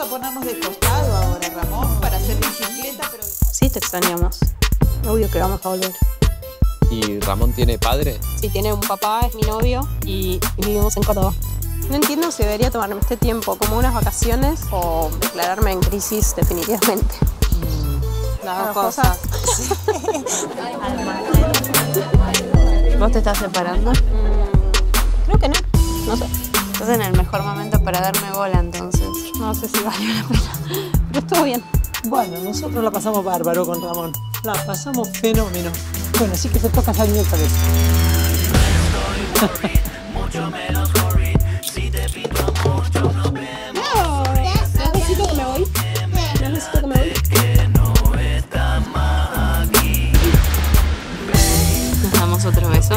a ponernos de costado ahora, Ramón, para hacer bicicleta, pero... Sí, te extrañamos. Obvio que vamos a volver. ¿Y Ramón tiene padre? Sí, tiene un papá, es mi novio y, y vivimos en Córdoba. No entiendo si debería tomarme este tiempo como unas vacaciones o declararme en crisis definitivamente. Las dos cosas. ¿Vos te estás separando? Creo que no, no sé. Estás en el mejor momento para darme bola entonces no sé si valió la pena, pero estuvo bien. Bueno, nosotros la pasamos bárbaro con Ramón. La pasamos fenómeno. Bueno, así que se toca salir miércoles. otro beso.